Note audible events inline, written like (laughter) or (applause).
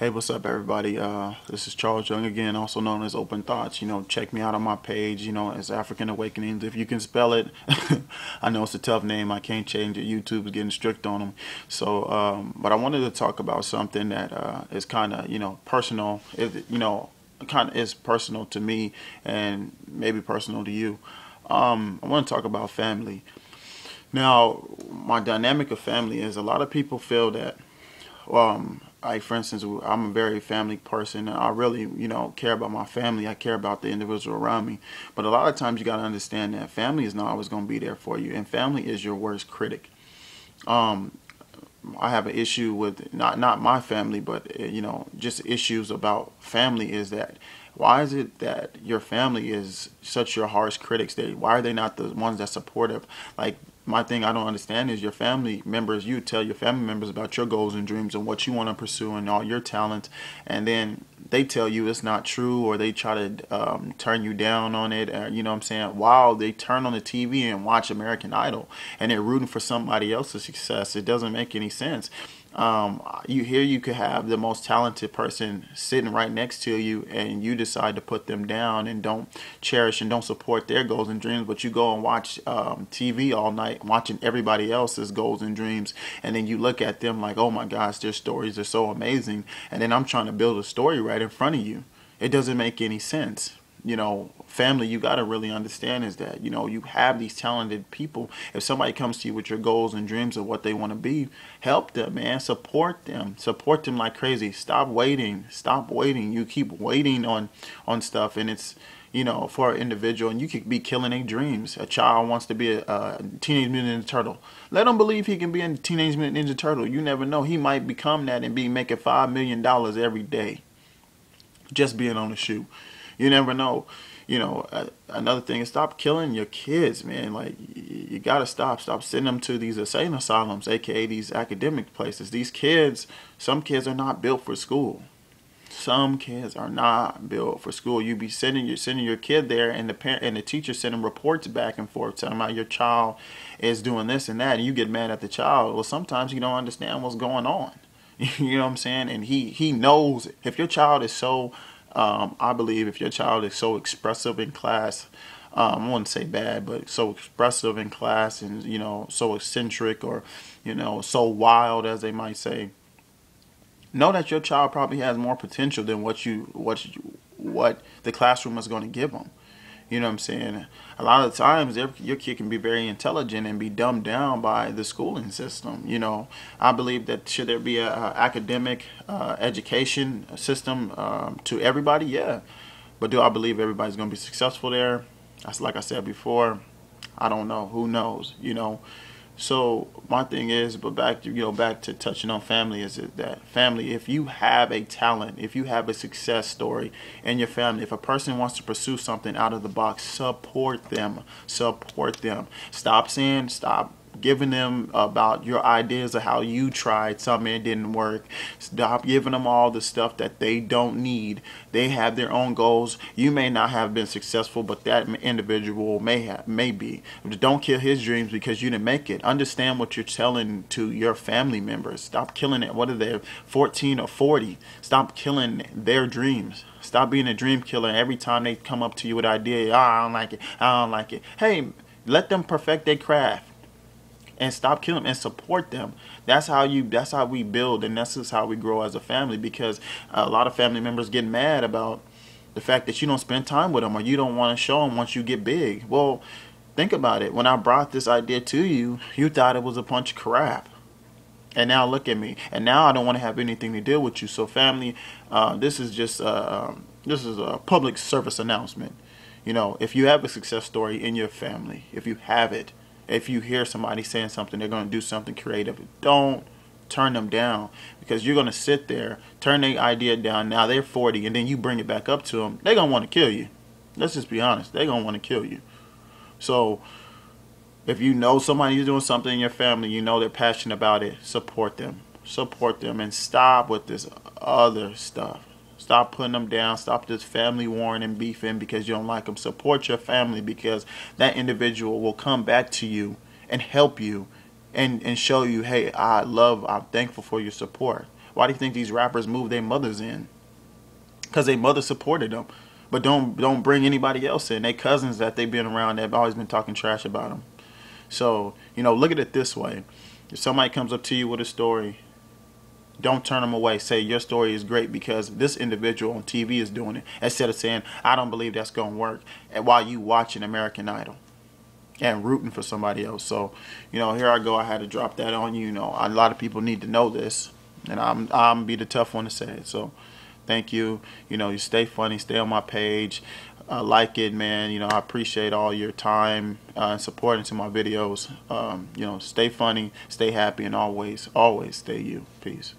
Hey, what's up, everybody? Uh, this is Charles Young again, also known as Open Thots. You know, check me out on my page. You know, as Afrikanawakingneez. If you can spell it, (laughs) I know it's a tough name. I can't change it. YouTube is getting strict on them. So, um, but I wanted to talk about something that uh, is kind of, you know, personal. It, you know, kind of is personal to me and maybe personal to you. Um, I want to talk about family. Now, my dynamic of family is a lot of people feel that. Um, like for instance, I'm a very family person. And I really, you know, care about my family. I care about the individual around me. But a lot of times you got to understand that family is not always going to be there for you, and family is your worst critic. Um, I have an issue with not not my family, but uh, you know, just issues about family. Is that why is it that your family is such your harsh critics? They why are they not the ones that supportive? Like my thing I don't understand is your family members, you tell your family members about your goals and dreams and what you want to pursue and all your talents, and then they tell you it's not true or they try to um, turn you down on it. Or, you know what I'm saying? While they turn on the TV and watch American Idol and they're rooting for somebody else's success, it doesn't make any sense um, you hear you could have the most talented person sitting right next to you and you decide to put them down and don't cherish and don't support their goals and dreams but you go and watch um, tv all night watching everybody else's goals and dreams and then you look at them like oh my gosh their stories are so amazing. And then i'm trying to build a story right in front of you. It doesn't make any sense you know, family, you got to really understand is that, you know, you have these talented people. If somebody comes to you with your goals and dreams of what they want to be, help them, man. Support them. Support them like crazy. Stop waiting. Stop waiting. You keep waiting on on stuff and it's you know, for an individual, and you could be killing their dreams. A child wants to be a, a Teenage Mutant Ninja Turtle. Let him believe he can be a Teenage Mutant Ninja Turtle. You never know. He might become that and be making $5 million every day just being on the shoe. You never know. You know, another thing is stop killing your kids, man. Like you gotta stop. Stop sending them to these insane asylums, aka these academic places. These kids, some kids are not built for school. Some kids are not built for school. You be sending your sending your kid there, and the parent and the teacher sending reports back and forth telling about your child is doing this and that, and you get mad at the child. Well, sometimes you don't understand what's going on. (laughs) you know what I'm saying? And he he knows if your child is so um, I believe if your child is so expressive in class, um, I wouldn't say bad, but so expressive in class and you know so eccentric or you know so wild as they might say, know that your child probably has more potential than what you what you, what the classroom is going to give them. You know what I'm saying? A lot of times, your kid can be very intelligent and be dumbed down by the schooling system. You know, I believe that should there be a, a academic uh, education system um, to everybody? Yeah, but do I believe everybody's going to be successful there? That's like I said before. I don't know. Who knows? You know. So my thing is, but back to you know back to touching on family is that family. If you have a talent, if you have a success story in your family, if a person wants to pursue something out of the box, support them. Support them. Stop saying stop giving them about your ideas of how you tried something it didn't work. Stop giving them all the stuff that they don't need. They have their own goals. You may not have been successful but that individual may have may be. Don't kill his dreams because you didn't make it. Understand what you're telling to your family members. Stop killing it. What are they 14 or 40 stop killing their dreams. Stop being a dream killer every time they come up to you with an idea oh, i don't like it. I don't like it. Hey let them perfect their craft and stop killing them and support them. That's how you. That's how we build, and that's just how we grow as a family. Because a lot of family members get mad about the fact that you don't spend time with them or you don't want to show them once you get big. Well, think about it. When I brought this idea to you, you thought it was a bunch of crap. And now look at me. And now I don't want to have anything to deal with you. So family, uh, this is just uh, um, this is a public service announcement. You know, if you have a success story in your family, if you have it, if you hear somebody saying something, they're going to do something creative. Don't turn them down because you're going to sit there, turn their idea down. Now they're 40, and then you bring it back up to them. They're going to want to kill you. Let's just be honest. They're going to want to kill you. So if you know somebody's doing something in your family, you know they're passionate about it, support them. Support them and stop with this other stuff. Stop putting them down. Stop this family warring and beefing because you don't like them. Support your family because that individual will come back to you and help you and, and show you, hey, I love, I'm thankful for your support. Why do you think these rappers move their mothers in? Because their mother supported them. But don't don't bring anybody else in. They cousins that they've been around, they've always been talking trash about them. So, you know, look at it this way. If somebody comes up to you with a story, don't turn them away. Say your story is great because this individual on TV is doing it. Instead of saying, I don't believe that's going to work. And while you watching American Idol and rooting for somebody else. So, you know, here I go. I had to drop that on you. You know, a lot of people need to know this. And I'm, I'm be the tough one to say it. So thank you. You know, you stay funny, stay on my page. Uh, like it, man. You know, I appreciate all your time uh, and support into my videos. Um, you know, stay funny, stay happy, and always, always stay you. Peace.